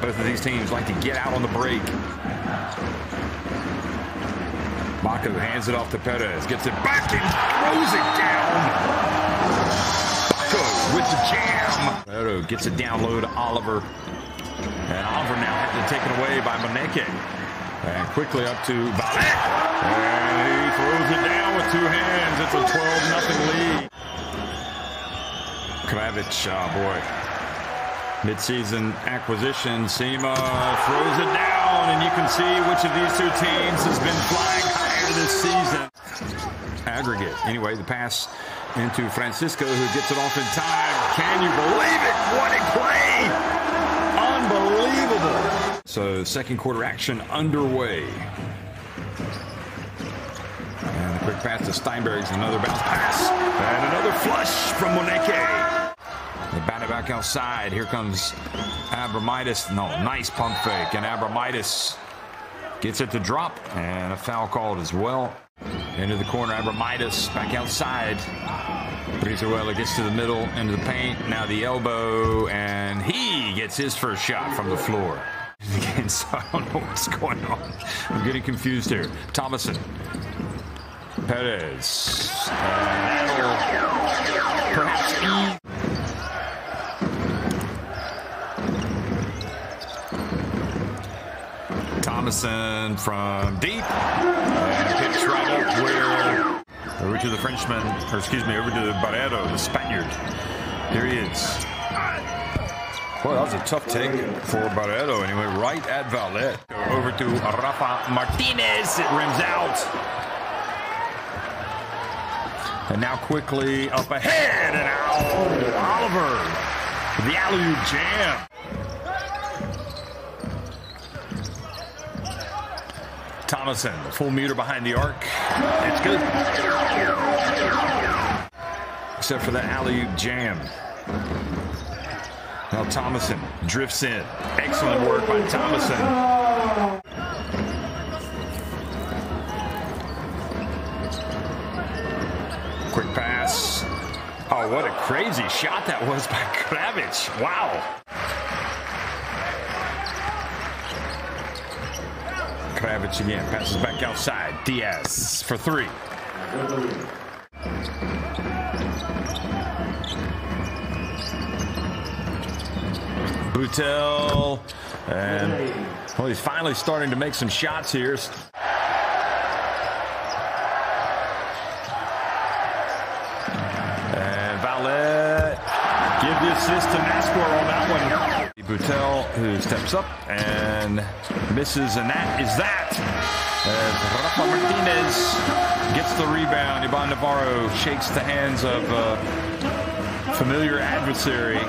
Both of these teams like to get out on the break. Mako hands it off to Perez, gets it back and throws it down. Mako with the jam. Perez gets it down low to Oliver. And Oliver now had to take it away by Moneke. And quickly up to Valet. And he throws it down with two hands. It's a 12-0 lead. Kravich, oh boy. Midseason acquisition. Sema throws it down, and you can see which of these two teams has been flying higher this season. Aggregate. Anyway, the pass into Francisco, who gets it off in time. Can you believe it? What a play! Unbelievable. So, second quarter action underway. And a quick pass to Steinbergs, another bounce pass, and another flush from Moneke. They bat it back outside. Here comes Abromaitis. No, nice pump fake. And Abromaitis gets it to drop. And a foul called as well. Into the corner. Abromaitis back outside. Brizuela gets to the middle, into the paint. Now the elbow. And he gets his first shot from the floor. Again, so I don't know what's going on. I'm getting confused here. Thomason. Perez. That'll perhaps Thomason from deep. Pitch right where over to the Frenchman, or excuse me, over to Barreiro, the Spaniard. Here he is. Boy, that was a tough take for Barreiro anyway, right at Valet. Over to Rafa Martinez. It rims out. And now quickly up ahead and out. Oliver. The alley jam. Thomason, full meter behind the arc. It's good. Except for that alley oop jam. Now Thomason drifts in. Excellent work by Thomason. Quick pass. Oh, what a crazy shot that was by Kravitz. Wow. Kravich again. Passes back outside. Diaz for three. Boutel. And well, he's finally starting to make some shots here. Assist to Mascor on that one. Boutel who steps up and misses, and that is that. As Rafa Martinez gets the rebound, Ibon Navarro shakes the hands of a familiar adversary.